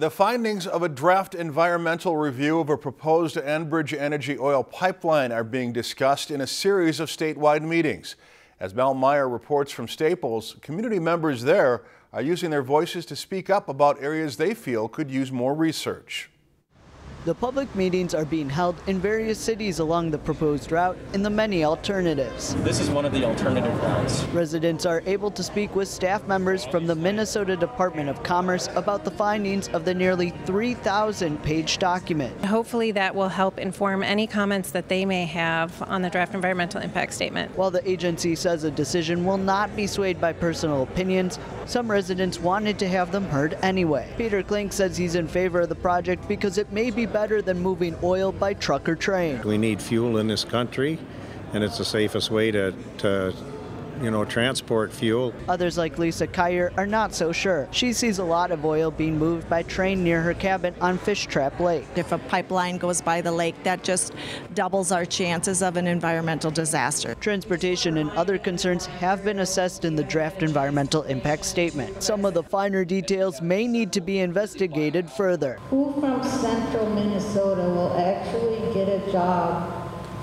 The findings of a draft environmental review of a proposed Enbridge Energy oil pipeline are being discussed in a series of statewide meetings. As Mel Meyer reports from Staples, community members there are using their voices to speak up about areas they feel could use more research. The public meetings are being held in various cities along the proposed route and the many alternatives. This is one of the alternative routes. Residents are able to speak with staff members from the Minnesota Department of Commerce about the findings of the nearly 3,000 page document. Hopefully that will help inform any comments that they may have on the draft environmental impact statement. While the agency says a decision will not be swayed by personal opinions, some residents wanted to have them heard anyway. Peter Klink says he's in favor of the project because it may be better than moving oil by truck or train. We need fuel in this country, and it's the safest way to, to you know, transport fuel. Others like Lisa Kyer are not so sure. She sees a lot of oil being moved by train near her cabin on Fish Trap Lake. If a pipeline goes by the lake, that just doubles our chances of an environmental disaster. Transportation and other concerns have been assessed in the draft environmental impact statement. Some of the finer details may need to be investigated further. Who from central Minnesota will actually get a job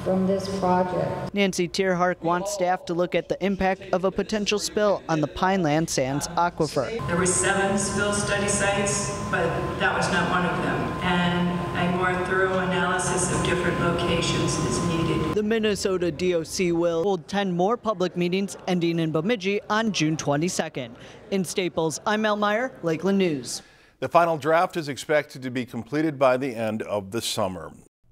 from this project. Nancy Tierhark wants staff to look at the impact of a potential spill on the Pineland Sands aquifer. There were seven spill study sites, but that was not one of them. And a more thorough analysis of different locations is needed. The Minnesota DOC will hold 10 more public meetings ending in Bemidji on June 22nd. In Staples, I'm Mel Meyer, Lakeland News. The final draft is expected to be completed by the end of the summer.